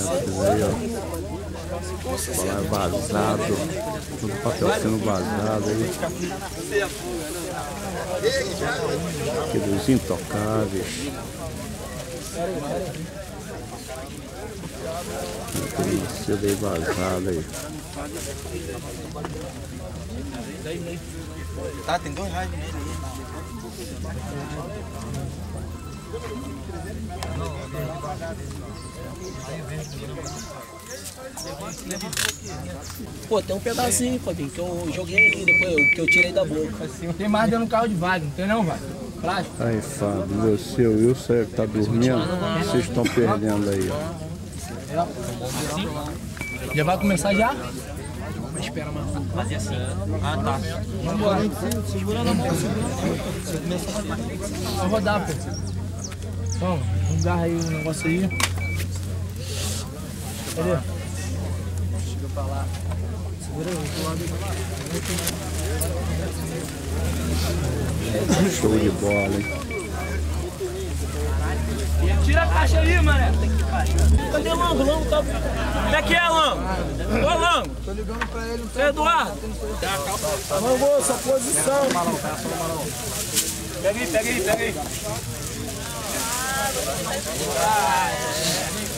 elétricas aí, ó. Falar vazado. Tudo papel sendo vazado aí. Aqui dos intocáveis. Cedo aí vazado aí. Tá, tem dois raios nele Pô, tem um pedacinho, Fabinho, que eu joguei ali depois, eu- que eu tirei da boca. Assim, tem mais dentro do carro de vaga, não tem não, Wagner? Plástico. Aí, Fábio, você, o Wilson aí que tá dormindo, vocês estão perdendo aí, ó. Já vai começar já? Espera, mano. Fazer assim. Ah, tá. Vambora. Segura na mão, segura na mão. Vai rodar, pô. Toma, agarra aí o negócio aí. Cadê? Chega pra lá. Segura aí, do lado Show de bola, hein? Tira a caixa aí, mané. Cadê o Lango? Lango tá... Como é que é, Lango? Ô, Lango. Tô ligando pra ele. Seu Eduardo. Lango, essa posição. Pega aí, pega aí, pega aí.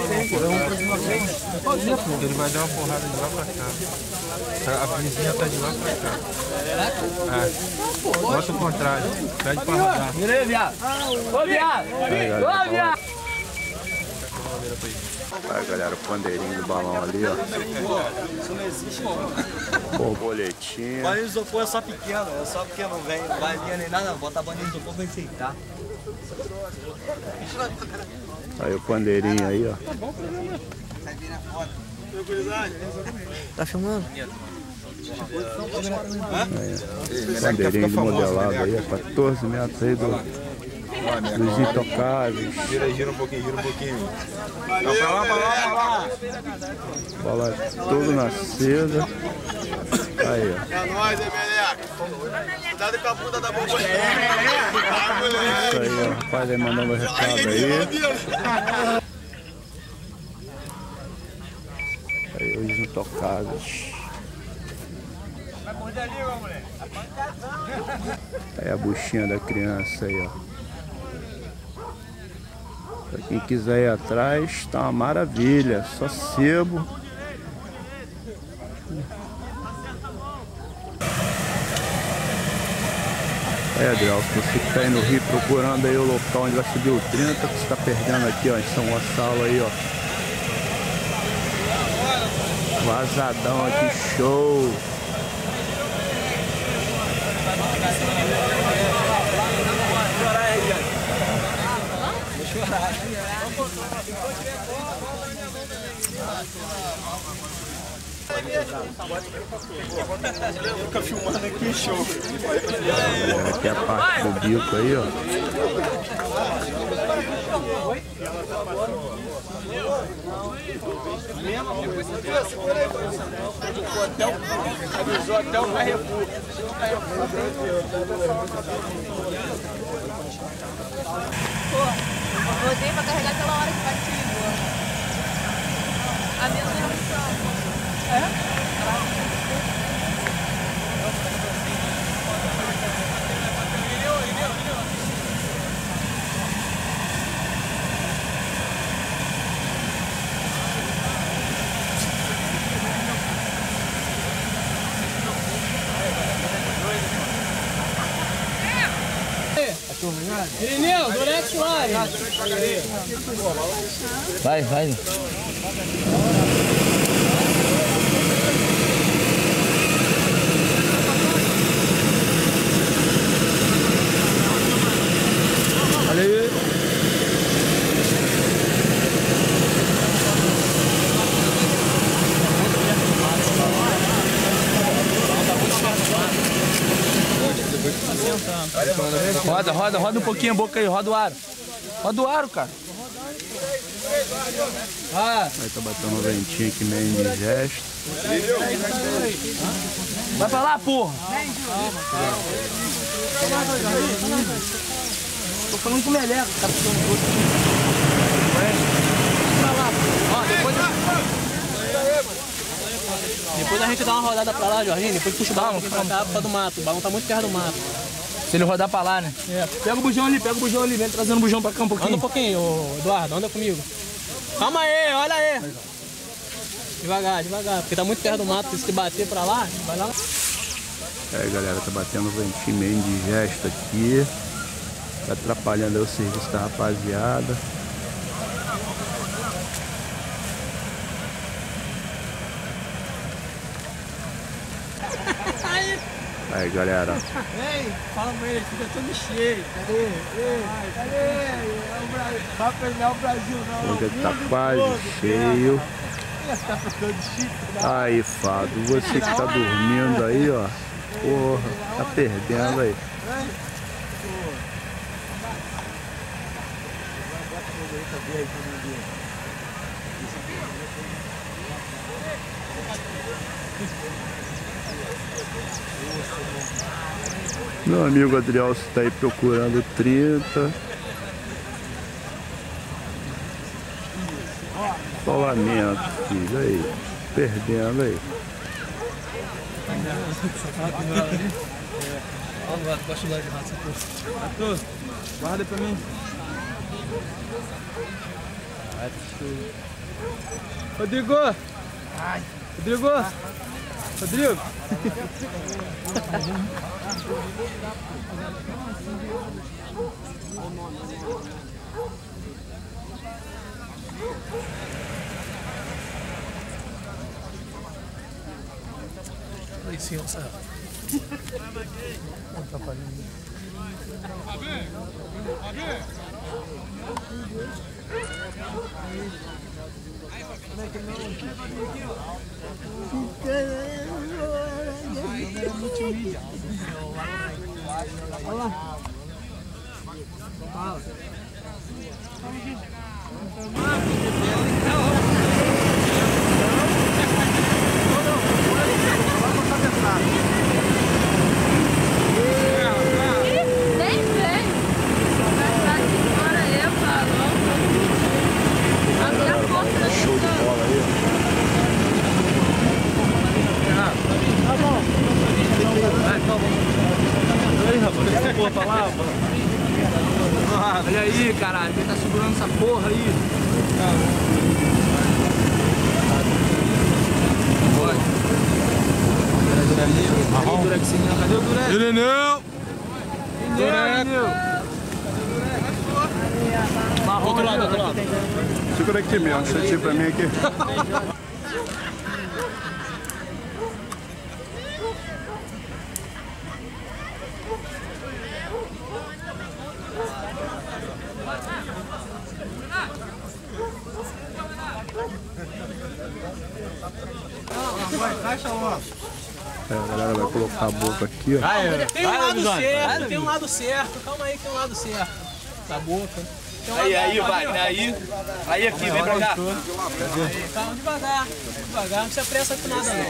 aí. Ele vai dar uma porrada de lá pra cá. A vizinha tá de lá pra cá. É. Bota o contrário. Pede pra rodar. Vira aí, viado. Ô, viado. Ô, viado. Aí, galera, o pandeirinho do balão ali, ó. Borboletinha. Banho de isopor é só pequeno, é só porque não vem, não vai nem nada, bota banho de isopor pra enfeitar. Aí o pandeirinho aí, ó. Tá filmando? Pandeirinho de modelado aí, ó. 14 metros aí do, dos intocáveis. Gira, gira um pouquinho, gira um pouquinho. Não, pra lá, pra lá, pra lá. Bola tudo na seda. Aí, ó. É nóis, hein, Meleca? Cuidado com a bunda da borboleta. Isso aí, ó. Pai aí mandando o recado aí. Aí os intocáveis. Aí a buchinha da criança aí, ó. Pra quem quiser ir atrás, tá uma maravilha. Só sebo. É, Adriel, você que tá aí no Rio procurando aí o local onde vai subir o 30, que você tá perdendo aqui, ó, em São Gonçalo aí, ó. Vazadão aqui, show! Fica filmando aqui, show. É, aqui é a parte do bico aí, ó. Avisou até o Carrefour. Botei pra carregar aquela hora que bati. A minha não funciona. Irineu, Durex Live. Vai, vai. Olha aí. Roda, roda, roda um pouquinho a boca aí, roda o aro. Roda o aro, cara. Ah, Aí tá batendo um ventinho aqui meio indigesto. vai pra lá, porra. Tô falando com o Meleco, tá precisando outro. Vai pra lá, porra. Ó, depois... Depois a gente dá uma rodada pra lá, Jorginho. Depois puxa o balão pra cá, pra do mato. O balão tá muito perto do mato. Se ele rodar pra lá, né? É, pega o bujão ali, pega o bujão ali, vem trazendo o bujão pra cá um pouquinho. Anda um pouquinho, Eduardo, anda comigo. Calma aí, olha aí. Devagar, devagar, porque tá muito perto do mato, se bater pra lá, vai lá. Aí galera, tá batendo um ventinho meio indigesto aqui. Tá atrapalhando aí o serviço da rapaziada. Aí galera, Ei, fala com ele, fica todo cheio. Cadê? Ei, cadê? É o Brasil. Vai pegar o Brasil, não. onde tá quase cheio. Tá chique. Aí Fado, você que tá dormindo aí, ó. Porra, tá perdendo aí. Meu amigo Adrielso tá aí procurando 30. Só lamento, filho, aí. Perdendo aí. Gosto lá de raça, pô. Guarda pra mim. Rodrigo! Rodrigo! Rodrigo! Aí sim, sabe. Não atrapalhando. Fabinho! Fabinho! Como é que não? Fica, né? Licença. Nem vem. Vai estar aqui fora aí, falou. Abri a porta da Show de bola aí. Porra, pra lá, pô. Olha aí, caralho. Quem tá segurando essa porra aí? Cadê o Durexinho? Cadê o Durex? Ele não! Outro lado, outro lado. Segura aqui mesmo, você tira pra mim aqui. É, a galera vai colocar a boca aqui, ó. Tem um lado certo, tem um lado certo. Calma aí, tem um lado certo. Da boca. Um Aí, lado- aí, vai, aí. Aí aqui, vem pra cá. Calma, devagar. Devagar, não se apressa com nada não.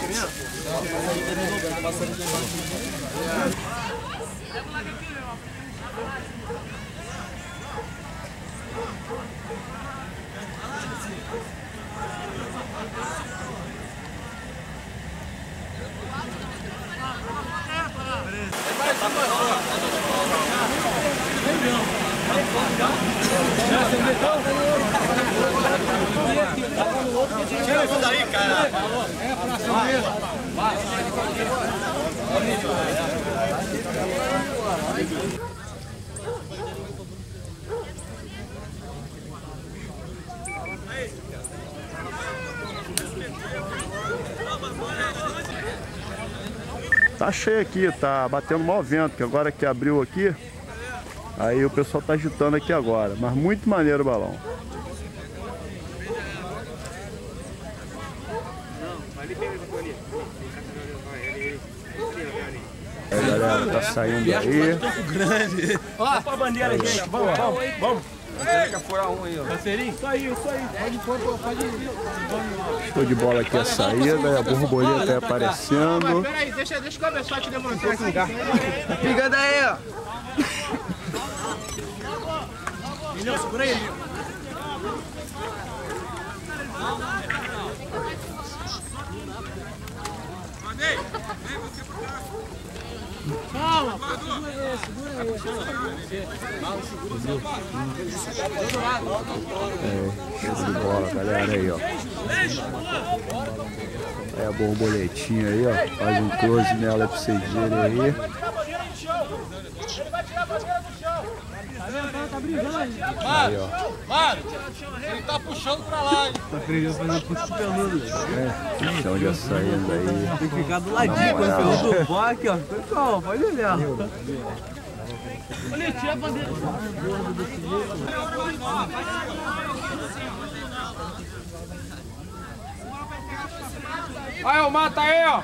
Tá cheio aqui, tá batendo mó vento, que agora que abriu aqui, aí o pessoal tá agitando aqui agora. Mas muito maneiro o balão. Aí galera, tá saindo aí. Ó a bandeira, gente. Vamos, vamos, vamos. Quer furar um aí, ó. Parceirinho? Isso aí, isso aí. Pode pôr, pô, pode ir. Show de bola aqui a saída, a borboleta aí aparecendo. Peraí, deixa, deixa o cabeçote demonstrar aqui. Pegando aí, ó. Entendeu? Segura aí. Calma, pô, segura aí, segura aí. É, show de bola, galera aí, ó. Aí a borboletinha aí, ó. Faz um close nela pra vocês verem aí. Ó. Mário, ele tá puxando pra lá, hein? É, chão já saindo aí. Tem que ficar do ladinho, moral. quando pegou do pó aqui, ó. Pessoal, pode olhar. Olha, tira a bandeira. Aí, o mata aí, ó.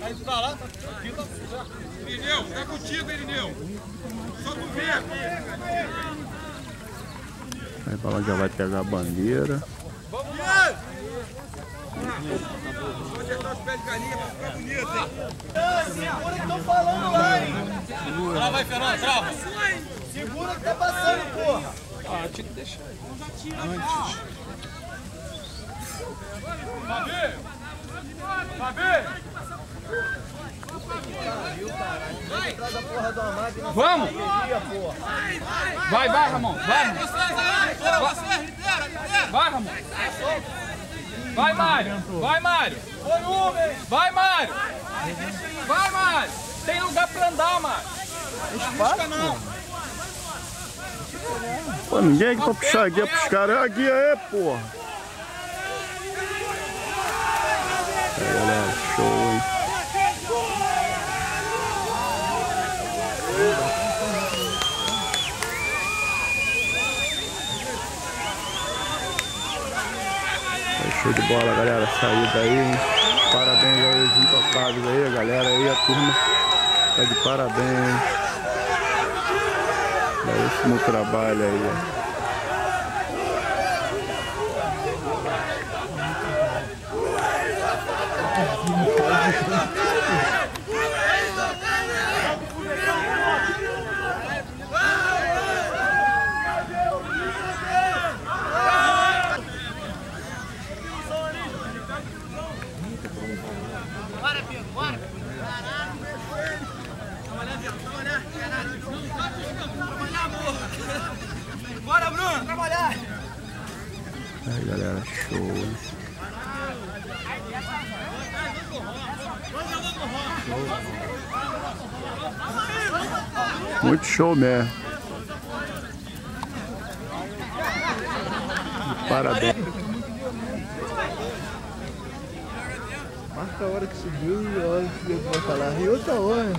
Aí tu tá lá, tá aqui, tá. Irineu, tá contigo, Irineu. Só tu ver. Aí o balão já vai pegar a bandeira. Vou acertar os pés de galinha pra ficar bonito, hein? Segura que estão falando lá, hein? Lá vai, Fernando, trava. Segura que tá passando, porra. Ah, tinha que deixar. Fabi! Fabi! Vamos! Vai, vai, Ramon. Vai, Ramon. Vai, Ramon. Vai, Mário. Vai, Mário. Vai, Mário. Vai, Mário. Tem lugar pra andar, Mário. Pô, ninguém aqui pra puxar a guia pros caras. É a guia aí, porra. Aí, galera, show, hein? Show de bola, galera. Saída aí, hein? Parabéns aos intocáveis aí, a galera aí, a turma. Tá de parabéns. Belíssimo trabalho aí, ó. Bora, Aí, galera, show. Muito show mesmo. Parabéns. Marca a hora que subiu e a hora que vai falar. E outra hora.